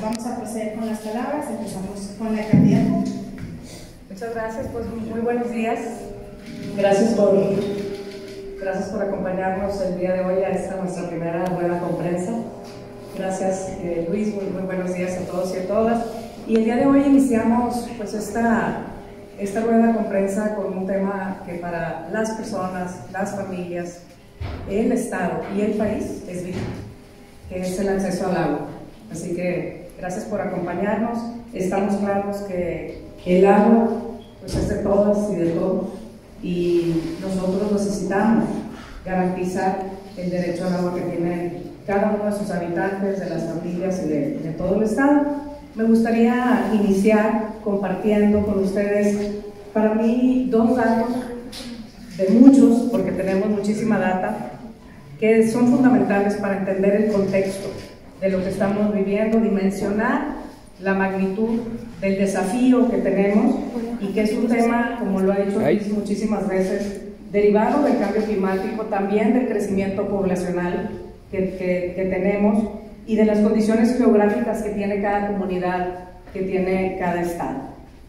Vamos a proceder con las palabras. Empezamos con la candidata. Muchas gracias, pues muy buenos días. Gracias por, gracias por acompañarnos el día de hoy a esta nuestra primera rueda con prensa. Gracias eh, Luis, muy, muy, buenos días a todos y a todas. Y el día de hoy iniciamos pues esta, esta rueda con prensa con un tema que para las personas, las familias, el Estado y el país es vital, que es el acceso al agua. Así que gracias por acompañarnos. Estamos claros que el agua pues, es de todas y de todos y nosotros necesitamos garantizar el derecho al agua que tienen cada uno de sus habitantes, de las familias y de todo el Estado. Me gustaría iniciar compartiendo con ustedes, para mí, dos datos de muchos, porque tenemos muchísima data, que son fundamentales para entender el contexto de lo que estamos viviendo, dimensionar la magnitud del desafío que tenemos y que es un tema, como lo ha dicho Luis muchísimas veces, derivado del cambio climático, también del crecimiento poblacional que, que, que tenemos y de las condiciones geográficas que tiene cada comunidad, que tiene cada estado.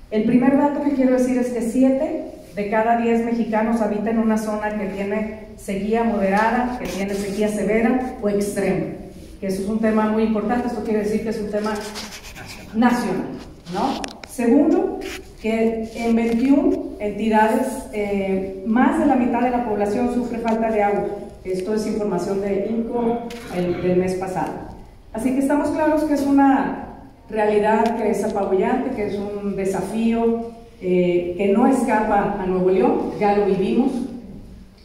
El primer dato que quiero decir es que 7 de cada 10 mexicanos habitan en una zona que tiene sequía moderada, que tiene sequía severa o extrema que eso es un tema muy importante, esto quiere decir que es un tema nacional, ¿no? Segundo, que en 21 entidades eh, más de la mitad de la población sufre falta de agua. Esto es información de INCO el, del mes pasado. Así que estamos claros que es una realidad que es apabullante, que es un desafío eh, que no escapa a Nuevo León, ya lo vivimos,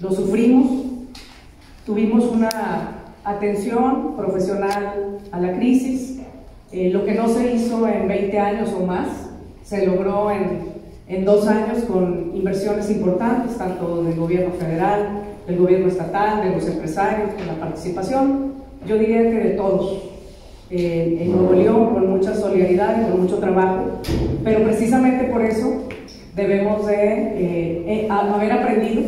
lo sufrimos, tuvimos una atención profesional a la crisis, eh, lo que no se hizo en 20 años o más, se logró en, en dos años con inversiones importantes, tanto del gobierno federal, del gobierno estatal, de los empresarios, con la participación, yo diría que de todos, eh, en Nuevo León, con mucha solidaridad y con mucho trabajo, pero precisamente por eso debemos de eh, eh, haber aprendido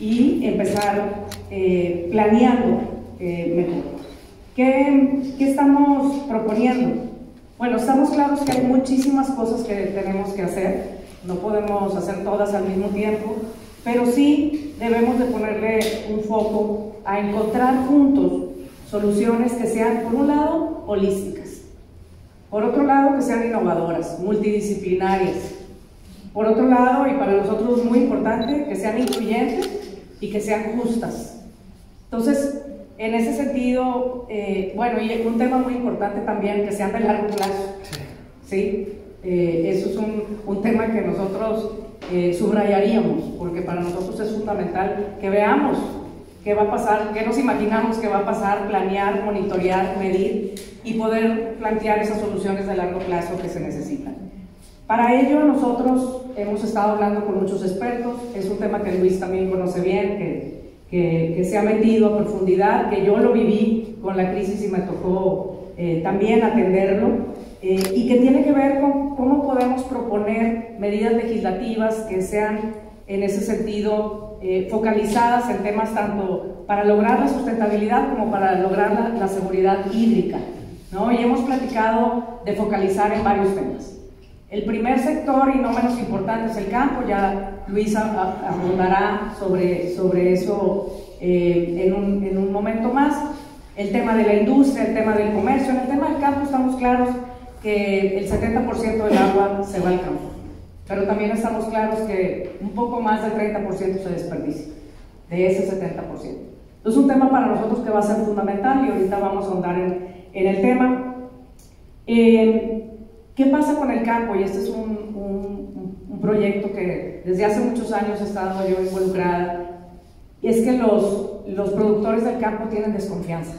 y empezar eh, planeando eh, mejor. ¿Qué, ¿Qué estamos proponiendo? Bueno, estamos claros que hay muchísimas cosas que tenemos que hacer, no podemos hacer todas al mismo tiempo, pero sí debemos de ponerle un foco a encontrar juntos soluciones que sean, por un lado, holísticas, por otro lado, que sean innovadoras, multidisciplinarias, por otro lado, y para nosotros muy importante, que sean incluyentes y que sean justas. Entonces, en ese sentido, eh, bueno, y un tema muy importante también, que sean de largo plazo. ¿sí? Eh, eso es un, un, tema que nosotros eh, subrayaríamos, porque para nosotros es fundamental que veamos qué va a pasar, qué nos imaginamos que va a pasar, planear, monitorear, medir y poder plantear esas soluciones de largo plazo que se necesitan. Para ello nosotros hemos estado hablando con muchos expertos, es un tema que Luis también conoce bien, que que, se ha metido a profundidad, que yo lo viví con la crisis y me tocó eh, también atenderlo, eh, y que tiene que ver con cómo podemos proponer medidas legislativas que sean en ese sentido eh, focalizadas en temas tanto para lograr la sustentabilidad como para lograr la, la seguridad hídrica. ¿no? Y hemos platicado de focalizar en varios temas. El primer sector, y no menos importante, es el campo. Ya Luisa abundará sobre, sobre eso eh, en, un, en, un, momento más. El tema de la industria, el tema del comercio. En el tema del campo estamos claros que el 70% del agua se va al campo. Pero también estamos claros que un poco más del 30% se desperdicia de ese 70%. Entonces, es un tema para nosotros que va a ser fundamental y ahorita vamos a ahondar en, en el tema. Eh, ¿Qué pasa con el campo? Y este es un, un, un, proyecto que desde hace muchos años he estado yo involucrada. Y es que los, los productores del campo tienen desconfianza.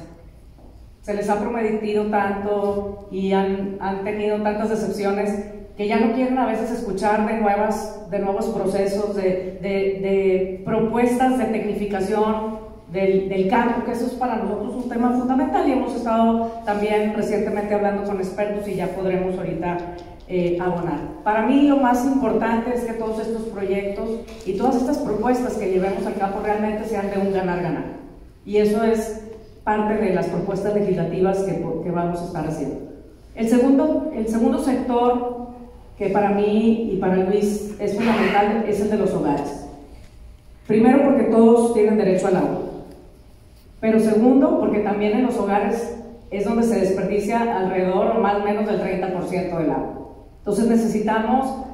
Se les ha prometido tanto y han, han tenido tantas decepciones que ya no quieren a veces escuchar de, nuevas, de nuevos procesos, de, de, de propuestas de tecnificación, del, del, campo, que eso es para nosotros un tema fundamental y hemos estado también recientemente hablando con expertos y ya podremos ahorita eh, abonar. Para mí lo más importante es que todos estos proyectos y todas estas propuestas que llevemos al campo realmente sean de un ganar-ganar. Y eso es parte de las propuestas legislativas que, que vamos a estar haciendo. El segundo, el segundo sector que para mí y para Luis es fundamental es el de los hogares. Primero porque todos tienen derecho al agua, pero segundo porque también en los hogares es donde se desperdicia alrededor o más o menos del 30% del agua. Entonces necesitamos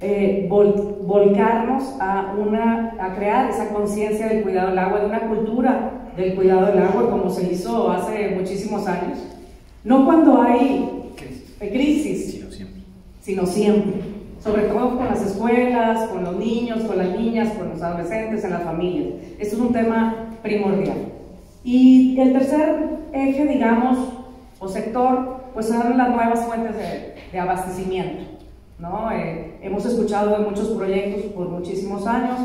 eh, volcarnos a, una, a crear esa conciencia del cuidado del agua, de una cultura del cuidado del agua como se hizo hace muchísimos años. No cuando hay crisis, sino siempre. sino siempre. Sobre todo con las escuelas, con los niños, con las niñas, con los adolescentes, en las familias. Esto es un tema primordial. Y el tercer eje, digamos, o sector, pues son las nuevas fuentes de, de abastecimiento. ¿no? Eh, hemos escuchado de muchos proyectos por muchísimos años,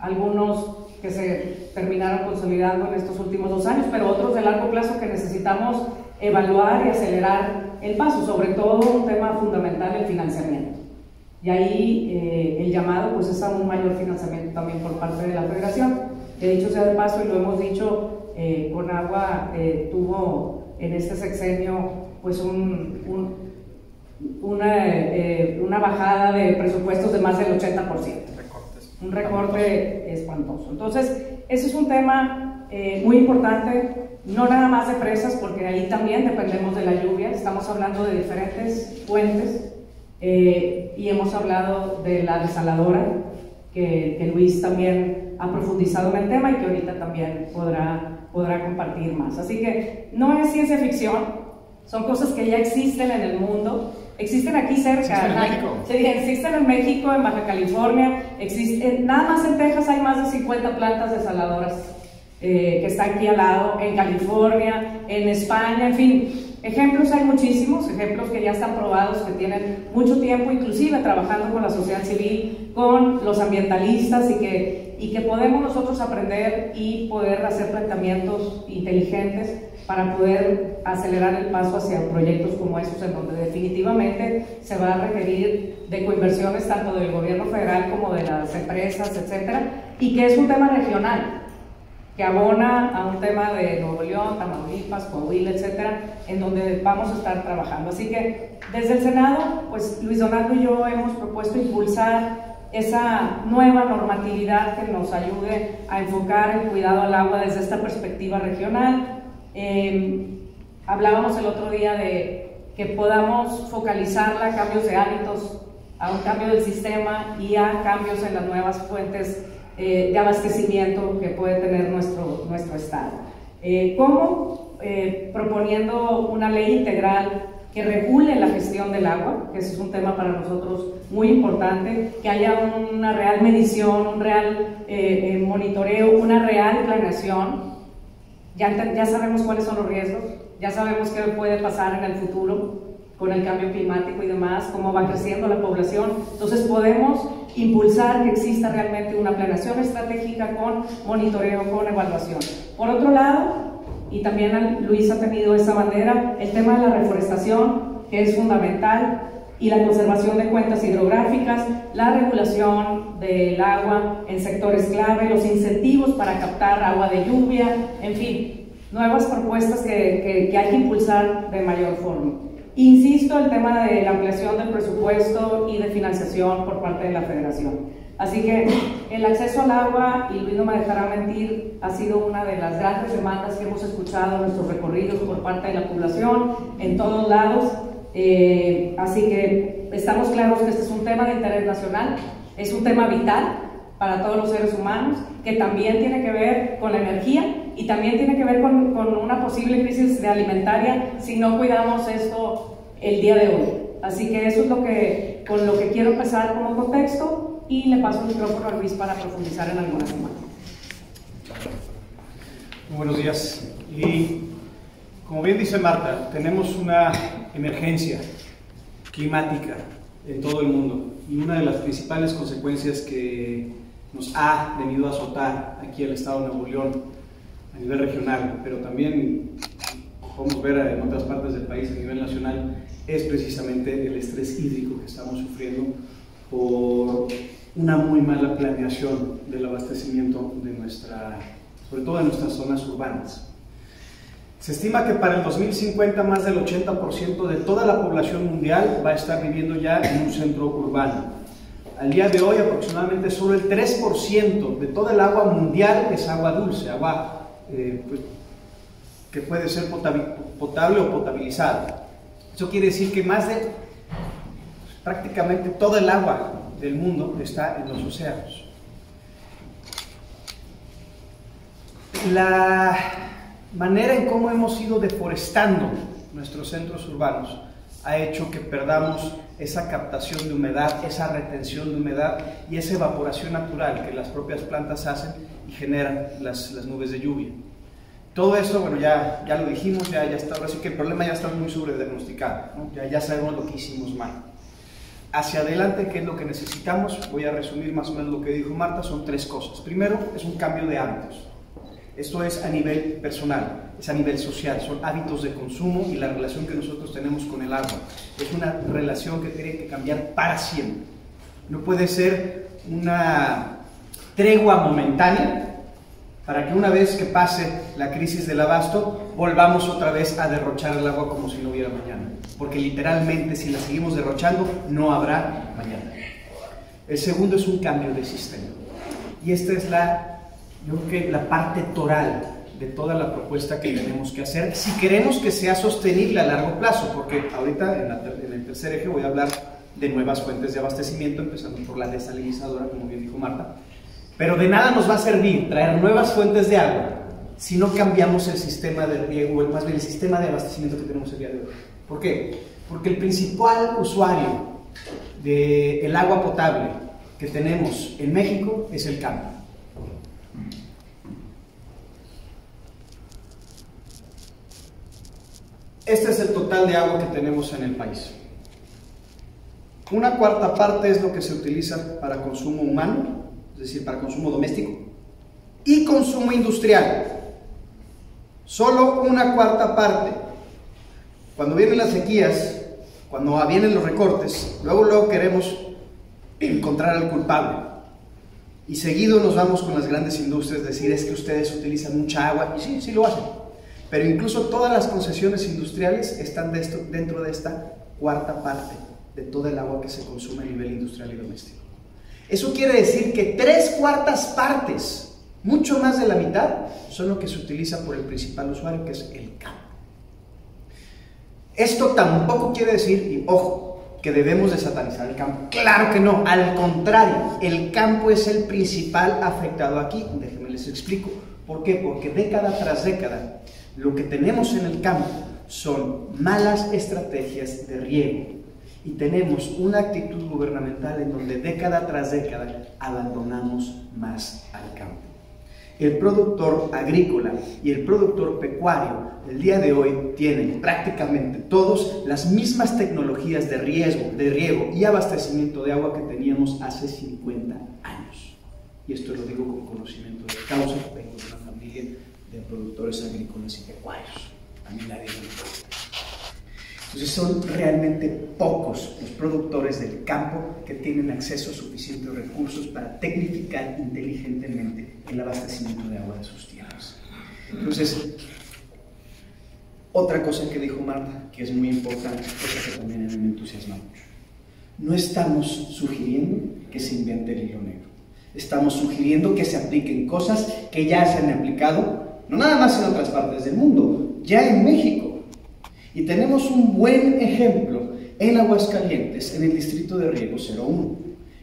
algunos que se terminaron consolidando en estos últimos dos años, pero otros de largo plazo que necesitamos evaluar y acelerar el paso, sobre todo un tema fundamental, el financiamiento. Y ahí eh, el llamado pues, es a un mayor financiamiento también por parte de la federación. Que dicho sea de paso, y lo hemos dicho, eh, con agua tuvo en este sexenio pues un, una, eh, una bajada de presupuestos de más del 80%. Un recorte espantoso. Entonces, ese es un tema eh, muy importante, no nada más de presas, porque ahí también dependemos de la lluvia, estamos hablando de diferentes fuentes eh, y hemos hablado de la desaladora, que, que, Luis también ha profundizado en el tema y que ahorita también podrá, podrá compartir más. Así que no es ciencia ficción, son cosas que ya existen en el mundo Existen aquí cerca. Existen en México. Sí, existen en México, en Baja California. Existen, nada más en Texas hay más de 50 plantas desaladoras eh, que están aquí al lado. En California, en España, en fin. Ejemplos hay muchísimos, ejemplos que ya están probados, que tienen mucho tiempo, inclusive trabajando con la sociedad civil, con los ambientalistas y que, y que podemos nosotros aprender y poder hacer planteamientos inteligentes para poder acelerar el paso hacia proyectos como esos, en donde definitivamente se va a requerir de coinversiones tanto del gobierno federal como de las empresas, etcétera, y que es un tema regional, que abona a un tema de Nuevo León, Tamaulipas, Coahuila, etcétera, en donde vamos a estar trabajando. Así que desde el Senado, pues Luis Donaldo y yo hemos propuesto impulsar esa nueva normatividad que nos ayude a enfocar el cuidado al agua desde esta perspectiva regional, Em, hablábamos el otro día de que podamos focalizarla a cambios de hábitos, a un cambio del sistema y a cambios en las nuevas fuentes eh, de abastecimiento que puede tener nuestro, nuestro Estado. Eh, ¿Cómo? Eh, proponiendo una ley integral que regule la gestión del agua, que es un tema para nosotros muy importante, que haya una real medición, un real monitoreo, una real planeación ya, sabemos cuáles son los riesgos, ya sabemos qué puede pasar en el futuro con el cambio climático y demás, cómo va creciendo la población. Entonces podemos impulsar que exista realmente una planeación estratégica con monitoreo, con evaluación. Por otro lado, y también Luis ha tenido esa bandera, el tema de la reforestación, que es fundamental, y la conservación de cuentas hidrográficas, la regulación del agua en sectores clave, los incentivos para captar agua de lluvia, en fin, nuevas propuestas que, que, hay que impulsar de mayor forma. Insisto, el tema de la ampliación del presupuesto y de financiación por parte de la Federación. Así que el acceso al agua, y Luis no me dejará mentir, ha sido una de las grandes demandas que hemos escuchado en nuestros recorridos por parte de la población en todos lados eh, así que estamos claros que este es un tema de interés nacional, es un tema vital para todos los seres humanos, que también tiene que ver con la energía y también tiene que ver con, con una posible crisis de alimentaria si no cuidamos esto el día de hoy. Así que eso es lo que, con lo que quiero empezar como contexto y le paso el micrófono a Luis para profundizar en algunas semanas. Muy buenos días. Y como bien dice Marta, tenemos una emergencia climática en todo el mundo y una de las principales consecuencias que nos ha venido a azotar aquí el Estado de Nuevo León a nivel regional, pero también podemos ver en otras partes del país a nivel nacional, es precisamente el estrés hídrico que estamos sufriendo por una muy mala planeación del abastecimiento de nuestra, sobre todo de nuestras zonas urbanas. Se estima que para el 2050 más del 80% de toda la población mundial va a estar viviendo ya en un centro urbano. Al día de hoy aproximadamente solo el 3% de toda el agua mundial es agua dulce, agua eh, pues, que puede ser potable o potabilizada. Eso quiere decir que más de prácticamente todo el agua del mundo está en los océanos. La manera en cómo hemos ido deforestando nuestros centros urbanos ha hecho que perdamos esa captación de humedad, esa retención de humedad y esa evaporación natural que las propias plantas hacen y generan las, nubes de lluvia. Todo eso, bueno, ya, ya lo dijimos, ya, ya está, ahora sí que el problema ya está muy sobrediagnosticado, ¿no? ya, ya sabemos lo que hicimos mal. Hacia adelante, ¿qué es lo que necesitamos? Voy a resumir más o menos lo que dijo Marta, son tres cosas. Primero, es un cambio de hábitos. Esto es a nivel personal, es a nivel social, son hábitos de consumo y la relación que nosotros tenemos con el agua. Es una relación que tiene que cambiar para siempre. No puede ser una tregua momentánea para que una vez que pase la crisis del abasto volvamos otra vez a derrochar el agua como si no hubiera mañana. Porque literalmente si la seguimos derrochando no habrá mañana. El segundo es un cambio de sistema. Y esta es la yo creo que la parte toral de toda la propuesta que tenemos que hacer, si queremos que sea sostenible a largo plazo, porque ahorita en, el tercer eje voy a hablar de nuevas fuentes de abastecimiento, empezando por la desalinizadora, como bien dijo Marta, pero de nada nos va a servir traer nuevas fuentes de agua si no cambiamos el sistema de riego, más bien el sistema de abastecimiento que tenemos el día de hoy. ¿Por qué? Porque el principal usuario del agua potable que tenemos en México es el campo. Este es el total de agua que tenemos en el país. Una cuarta parte es lo que se utiliza para consumo humano, es decir, para consumo doméstico, y consumo industrial. Solo una cuarta parte. Cuando vienen las sequías, cuando vienen los recortes, luego, luego queremos encontrar al culpable. Y seguido nos vamos con las grandes industrias, decir es que ustedes utilizan mucha agua, y sí, sí lo hacen pero incluso todas las concesiones industriales están dentro de esta cuarta parte de todo el agua que se consume a nivel industrial y doméstico. Eso quiere decir que tres cuartas partes, mucho más de la mitad, son lo que se utiliza por el principal usuario, que es el campo. Esto tampoco quiere decir, y ojo, que debemos de satanizar el campo. Claro que no, al contrario, el campo es el principal afectado aquí. Déjenme les explico. ¿Por qué? Porque década tras década lo que tenemos en el campo son malas estrategias de riego y tenemos una actitud gubernamental en donde década tras década abandonamos más al campo. El productor agrícola y el productor pecuario el día de hoy tienen prácticamente todos las mismas tecnologías de riesgo, de riego y abastecimiento de agua que teníamos hace 50 años. Y esto lo digo con conocimiento de causa, vengo de una familia de productores agrícolas y pecuarios. A mí nadie me Entonces son realmente pocos los productores del campo que tienen acceso a suficientes recursos para tecnificar inteligentemente el abastecimiento de agua de sus tierras. Entonces, otra cosa que dijo Marta, que es muy importante, que también me entusiasma mucho. No estamos sugiriendo que se invente el hilo negro. Estamos sugiriendo que se apliquen cosas que ya se han aplicado no nada más en otras partes del mundo, ya en México. Y tenemos un buen ejemplo en Aguascalientes, en el distrito de Riego 01,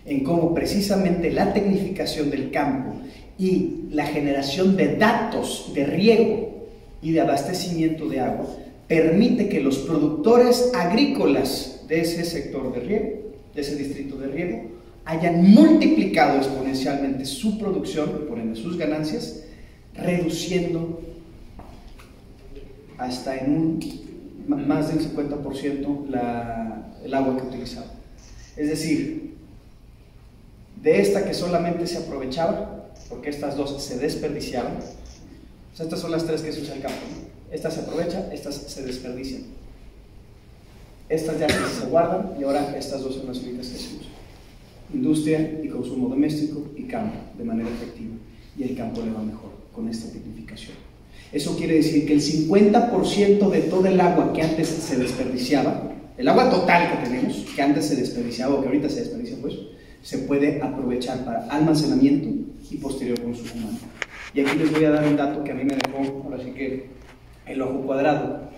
en cómo precisamente la tecnificación del campo y la generación de datos de riego y de abastecimiento de agua permite que los productores agrícolas de ese sector de riego, de ese distrito de riego, hayan multiplicado exponencialmente su producción, por ende sus ganancias, reduciendo hasta en un, más del 50% la, el agua que utilizaba. Es decir, de esta que solamente se aprovechaba, porque estas dos se desperdiciaban, estas son las tres que se usan en el campo. Esta se aprovecha, estas se desperdician. Estas ya se guardan y ahora estas dos son las únicas que se usan. Industria y consumo doméstico y campo de manera efectiva. Y el campo le va mejor con esta tecnificación. Eso quiere decir que el 50% de todo el agua que antes se desperdiciaba, el agua total que tenemos, que antes se desperdiciaba o que ahorita se desperdicia, pues, se puede aprovechar para almacenamiento y posterior consumo humano. Y aquí les voy a dar un dato que a mí me dejó, ahora sí que, el ojo cuadrado.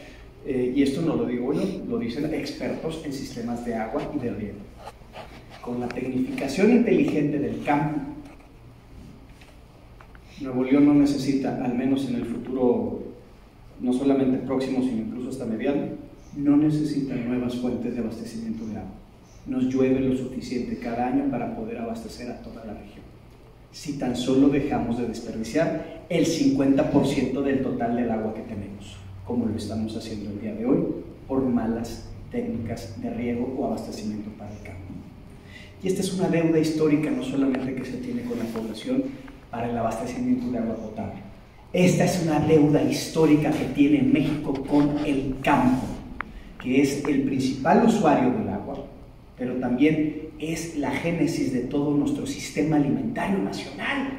Eh, y esto no lo digo yo, lo dicen expertos en sistemas de agua y de riego. Con la tecnificación inteligente del campo, Nuevo León no necesita, al menos en el futuro, no solamente próximo, sino incluso hasta mediano, no necesita nuevas fuentes de abastecimiento de agua. Nos llueve lo suficiente cada año para poder abastecer a toda la región. Si tan solo dejamos de desperdiciar el 50% del total del agua que tenemos, como lo estamos haciendo el día de hoy, por malas técnicas de riego o abastecimiento para el campo. Y esta es una deuda histórica no solamente que se tiene con la población, para el abastecimiento de agua potable. Esta es una deuda histórica que tiene México con el campo, que es el principal usuario del agua, pero también es la génesis de todo nuestro sistema alimentario nacional.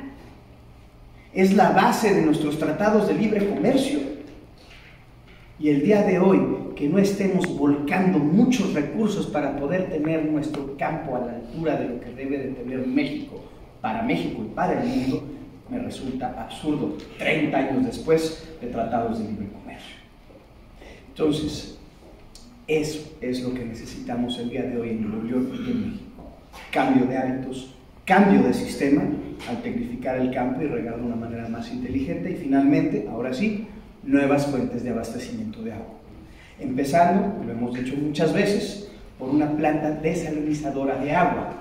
Es la base de nuestros tratados de libre comercio. Y el día de hoy, que no estemos volcando muchos recursos para poder tener nuestro campo a la altura de lo que debe de tener México, para México y para el mundo, me resulta absurdo 30 años después de tratados de libre comercio. Entonces, eso es lo que necesitamos el día de hoy en Nuevo York y en México. Cambio de hábitos, cambio de sistema al tecnificar el campo y regar de una manera más inteligente y finalmente, ahora sí, nuevas fuentes de abastecimiento de agua. Empezando, lo hemos dicho muchas veces, por una planta desalinizadora de agua,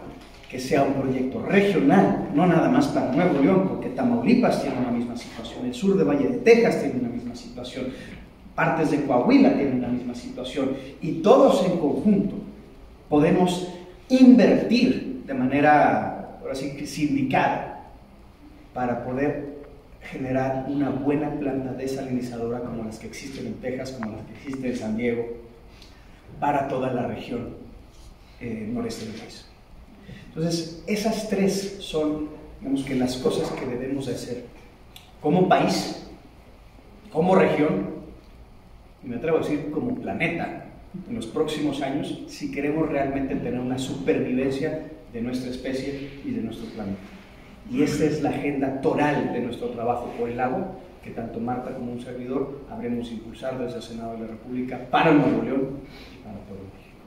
que sea un proyecto regional, no nada más para Nuevo León, porque Tamaulipas tiene una misma situación, el sur de Valle de Texas tiene una misma situación, partes de Coahuila tienen la misma situación, y todos en conjunto podemos invertir de manera, así que sindicada, para poder generar una buena planta desalinizadora como las que existen en Texas, como las que existen en San Diego, para toda la región eh, noreste del país. Entonces, esas tres son, digamos que las cosas que debemos de hacer como país, como región, y me atrevo a decir como planeta, en los próximos años, si queremos realmente tener una supervivencia de nuestra especie y de nuestro planeta. Y esta es la agenda toral de nuestro trabajo por el agua, que tanto Marta como un servidor habremos impulsado desde el Senado de la República para Nuevo León y para todo México.